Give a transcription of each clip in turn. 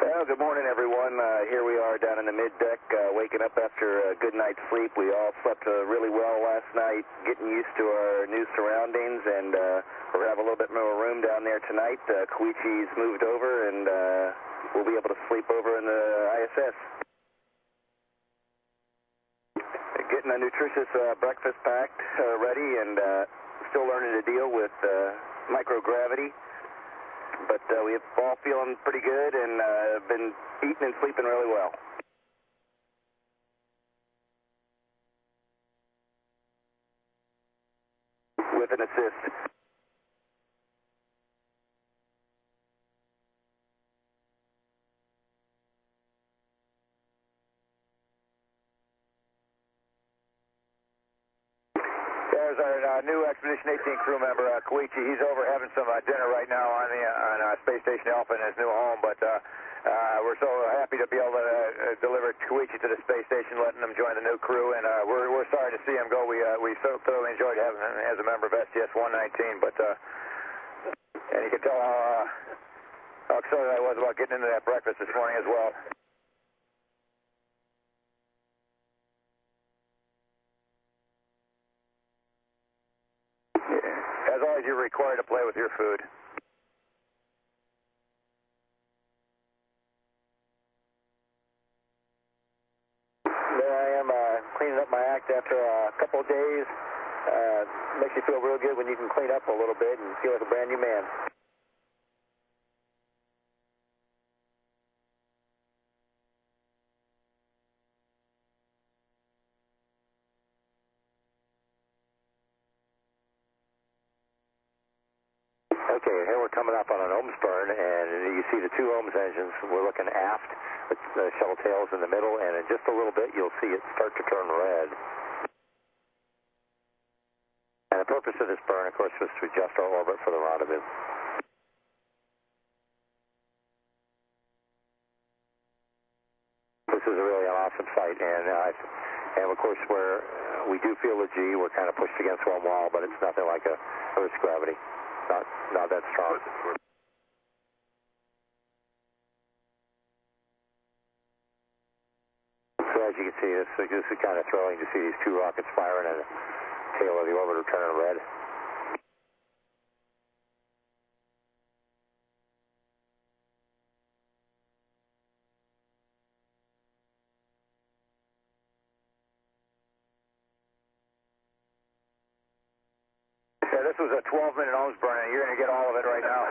Well, good morning, everyone. Uh, here we are down in the mid deck, uh, waking up after a good night's sleep. We all slept uh, really well last night, getting used to our new surroundings, and uh, we're gonna have a little bit more room down there tonight. Uh, Koichi's moved over, and uh, we'll be able to sleep over in the ISS. Getting a nutritious uh, breakfast packed, uh, ready, and uh, still learning to deal with uh, microgravity but uh, we're all feeling pretty good and uh, been eating and sleeping really well. With an assist. There's our uh, new Expedition 18 crew member, uh, Koichi. He's over having some uh, dinner right now on the on uh, Space Station Alpha in his new home. But uh, uh, we're so happy to be able to uh, deliver Koichi to the space station, letting him join the new crew. And uh, we're we're sorry to see him go. We uh, we so thoroughly enjoyed having him as a member of STS 119. But uh, and you can tell how uh, how excited I was about getting into that breakfast this morning as well. As always, you're required to play with your food. There I am uh, cleaning up my act after a couple of days. Uh, makes you feel real good when you can clean up a little bit and feel like a brand new man. Okay, we're coming up on an OMS burn, and you see the two OMS engines. We're looking aft, with the shuttle tails in the middle, and in just a little bit you'll see it start to turn red. And the purpose of this burn, of course, was to adjust our orbit for the rendezvous. This is a really an awesome sight, and uh, and of course, where we do feel the G, we're kind of pushed against one wall, but it's nothing like a Earth's gravity. Not not that strong. So as you can see, this, this is kind of thrilling to see these two rockets firing and the tail of the orbiter turning red. Yeah, this was a 12-minute OMS burn, and you're going to get all of it right now.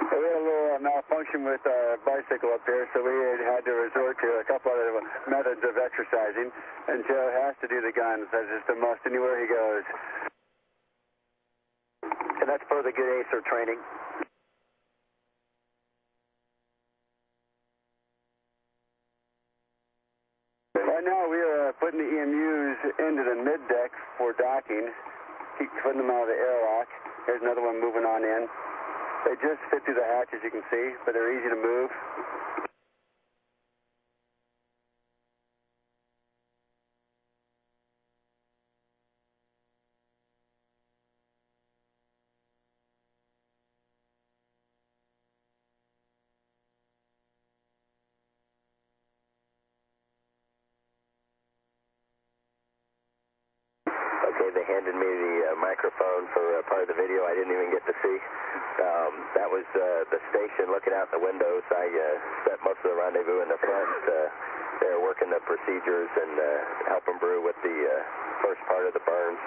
We had a little uh, malfunction with our bicycle up here, so we had to resort to a couple other methods of exercising. And Joe has to do the guns. That's just a must anywhere he goes. That's for the good ACER training. Right now we are uh, putting the EMUs into the mid deck for docking. Keep putting them out of the airlock. Here's another one moving on in. They just fit through the hatch, as you can see, but they're easy to move. Okay, they handed me the uh, microphone for uh, part of the video I didn't even get to see. Um, that was uh, the station looking out the windows. I uh, spent most of the rendezvous in the front uh, there working the procedures and uh, helping Brew with the uh, first part of the burns,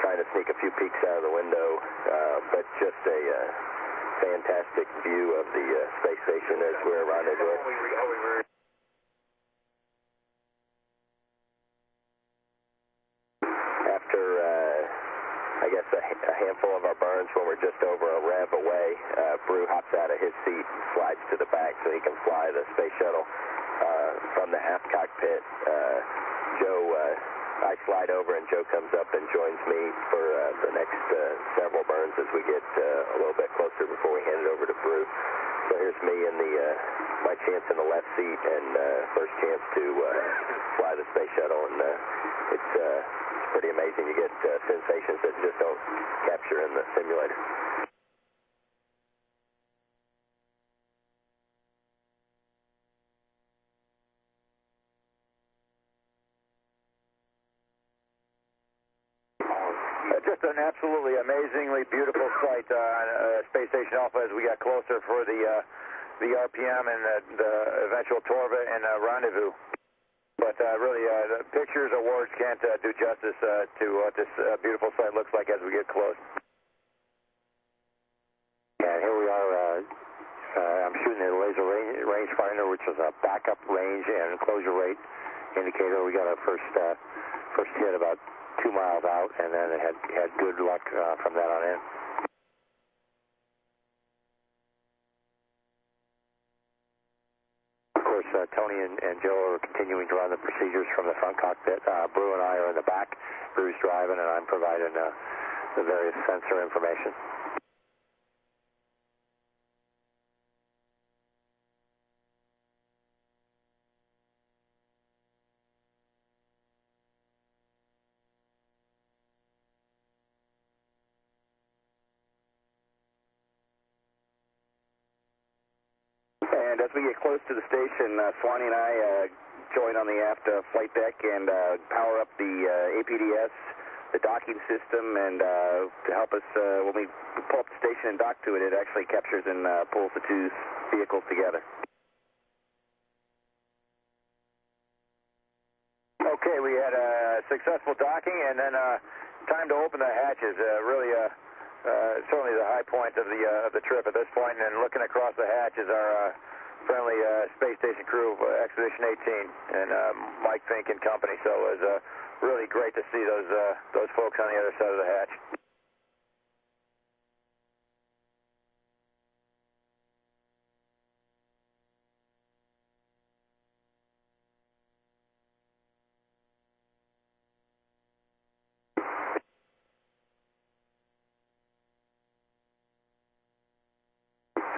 trying to sneak a few peeks out of the window. Uh, but just a uh, fantastic view of the uh, space station as we're rendezvousing. after uh, I guess a, a handful of our burns when we're just over a rev away, uh, Brew hops out of his seat, slides to the back so he can fly the space shuttle uh, from the aft cockpit. Uh, Joe uh, I slide over and Joe comes up and joins me for uh, the next uh, several burns as we get uh, a little bit closer before we hand it over to Brew. So here's me in the uh, my chance in the left seat and uh, first chance to uh, fly the space shuttle, and uh, it's uh, it's pretty amazing. You get uh, sensations that just don't capture in the simulator. Just an absolutely amazingly beautiful sight uh, on uh, Space Station Alpha as we got closer for the uh, the RPM and the, the eventual TORVA and uh, rendezvous. But uh, really, uh, the pictures or words can't uh, do justice uh, to what this uh, beautiful sight looks like as we get close. And here we are. Uh, uh, I'm shooting the laser range, rangefinder, which is a backup range and closure rate indicator. We got our first uh, first hit about two miles out, and then had had good luck uh, from that on in. Of course, uh, Tony and, and Joe are continuing to run the procedures from the front cockpit. Uh, Brew and I are in the back. Brew's driving, and I'm providing uh, the various sensor information. And as we get close to the station, uh, Swanee and I uh, join on the aft uh, flight deck and uh, power up the uh, APDS, the docking system, and uh, to help us uh, when we pull up the station and dock to it, it actually captures and uh, pulls the two vehicles together. Okay, we had a successful docking and then uh, time to open the hatches. Uh, really, uh, uh, certainly the high point of the uh, of the trip at this point. And looking across the hatch is our uh, friendly uh, space station crew uh, Expedition 18 and uh, Mike Fincke and company. So it was uh, really great to see those uh, those folks on the other side of the hatch.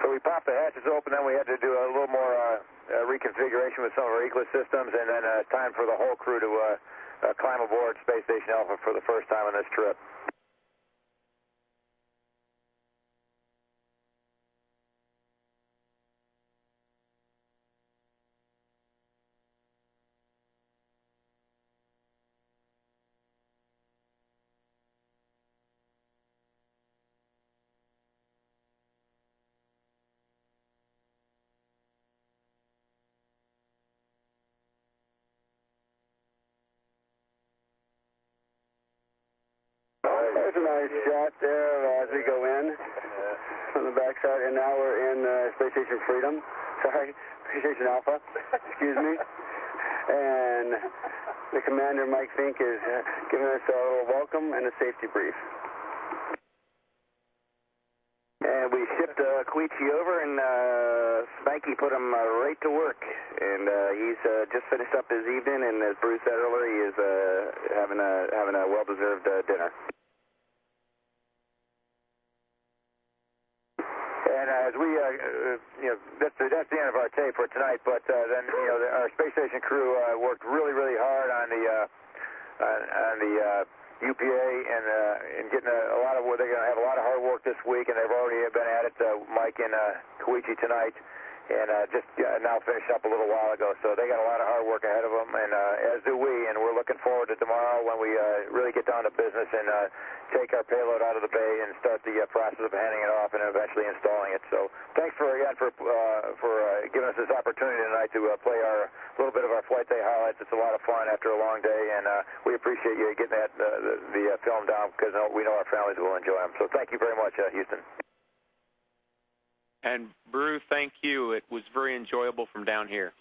So we popped the hatches open, then we had to do a little more uh, uh, reconfiguration with some of our ECLSS systems, and then uh, time for the whole crew to uh, uh, climb aboard Space Station Alpha for the first time on this trip. There's a nice shot there uh, as we go in from the backside, and now we're in uh, Space Station Freedom. Sorry, Space Station Alpha. Excuse me. And the commander, Mike Fincke, is uh, giving us a little welcome and a safety brief. And we shipped uh, Koichi over, and uh, Spanky put him uh, right to work. And uh, he's uh, just finished up his evening, and as Bruce said earlier, he is uh, having a having a well-deserved uh, dinner. And uh, as we, uh, uh, you know, that's the, that's the end of our tape for tonight. But uh, then, you know, the, our space station crew uh, worked really, really hard on the uh, on, on the uh, UPA and uh, and getting a, a lot of. They're going to have a lot of hard work this week, and they've already been at it. Uh, Mike and uh, Koichi tonight, and uh, just uh, now finished up a little while ago. So they got a lot of hard work ahead of them, and uh, as do we. And we're looking forward to tomorrow when we uh, really get down to business and uh, take our payload out of the bay and start the uh, process of handing it off and eventually installing it. So thanks for again for uh, for uh, giving us this opportunity tonight to uh, play our little bit of our flight day highlights. It's a lot of fun after a long day, and uh, we appreciate you getting that uh, the, the uh, film down because uh, we know our families will enjoy them. So thank you very much, uh, Houston. And Brew, thank you. It was very enjoyable from down here.